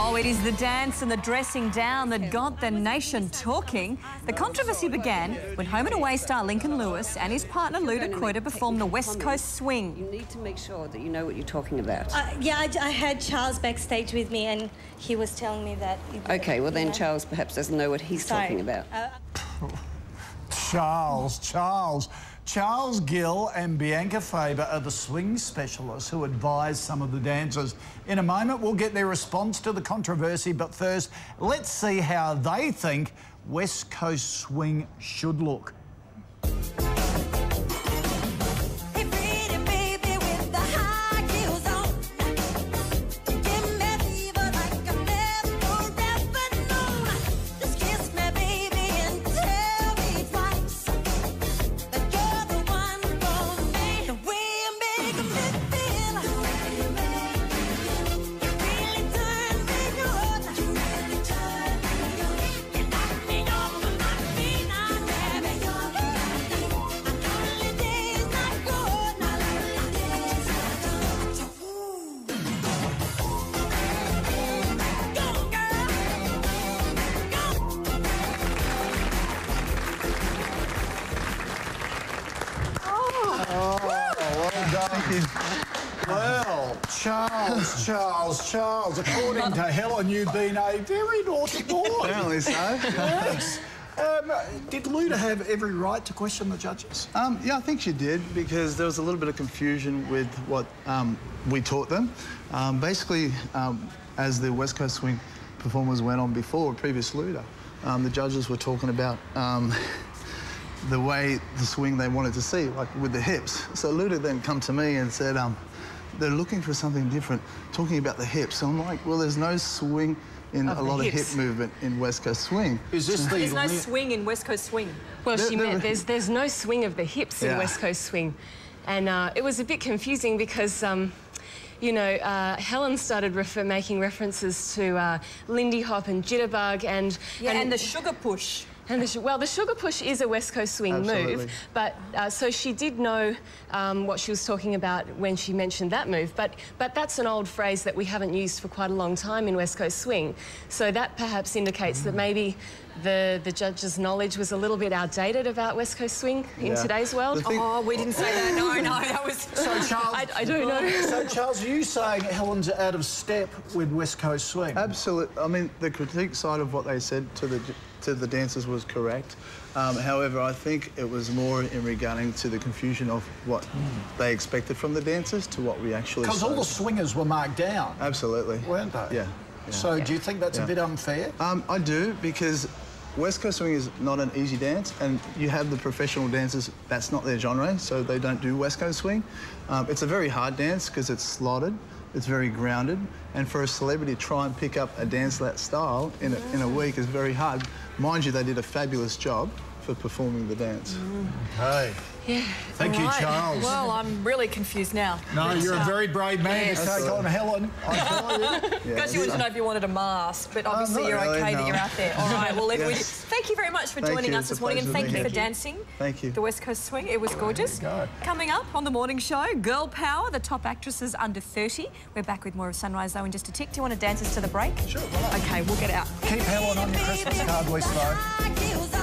Oh, it is the dance and the dressing down that got the nation talking. The controversy began when home and away star Lincoln Lewis and his partner Luda Kroitor performed the West Coast Swing. You need to make sure that you know what you're talking about. Uh, yeah, I, I, had Charles backstage with me, and he was telling me that. Okay, well then Charles perhaps doesn't know what he's Sorry. talking about. Uh, Charles, Charles. Charles Gil and Bianca Faber are the swing specialists who advise some of the dancers. In a moment, we'll get their response to the controversy, but first, let's see how they think West Coast swing should look. Well, Charles, Charles, Charles, according to Helen, you've been a very naughty boy. Apparently so. Yes. Um, did Luda have every right to question the judges? Um, yeah, I think she did because there was a little bit of confusion with what um, we taught them. Um, basically, um, as the West Coast Swing performers went on before, previous Luda, um, the judges were talking about the way the swing they wanted to see, like with the hips. So Luda then come to me and said, um, they're looking for something different, talking about the hips. So I'm like, well, there's no swing in of a lot hips. of hip movement in West Coast swing. Is this the There's no swing in West Coast swing. Well, she meant there's there's no swing of the hips yeah. in West Coast swing, and uh, it was a bit confusing because. Um, you know, uh, Helen started refer making references to uh, Lindy Hop and Jitterbug and... Yeah, and, and the Sugar Push. And the, well, the sugar push is a West Coast swing Absolutely. move, but uh, so she did know um, what she was talking about when she mentioned that move. But but that's an old phrase that we haven't used for quite a long time in West Coast swing. So that perhaps indicates mm. that maybe the, the judge's knowledge was a little bit outdated about West Coast swing in yeah. today's world. Oh, we didn't say that. No, no, that was... So, Charles... I, I don't know. So, Charles, are you saying Helen's out of step with West Coast swing? Absolutely. I mean, the critique side of what they said to the to the dancers was correct. Um, however, I think it was more in regarding to the confusion of what mm. they expected from the dancers to what we actually Because all the swingers were marked down. Absolutely. Weren't they? Yeah. yeah. So yeah. do you think that's yeah. a bit unfair? Um, I do, because West Coast swing is not an easy dance, and you have the professional dancers, that's not their genre, so they don't do West Coast swing. Um, it's a very hard dance because it's slotted. It's very grounded, and for a celebrity to try and pick up a dance that style in a, in a week is very hard. Mind you, they did a fabulous job for performing the dance. Okay. Yeah. Thank All you, right. Charles. Well, I'm really confused now. No, you're a very brave man yes. to take on Helen. I you. Guys, you wanted to know if you wanted a mask, but obviously uh, you're really, okay no. that you're out there. All right, well, yes. thank you very much for thank joining you. us this morning, and thank you for dancing. Thank you. The West Coast Swing, it was gorgeous. Coming up on the morning show, Girl Power, the top actresses under 30. We're back with more of Sunrise, though, in just a tick. Do you want to dance us to the break? Sure, Okay, we'll get out. Keep Helen on your Christmas card list, though.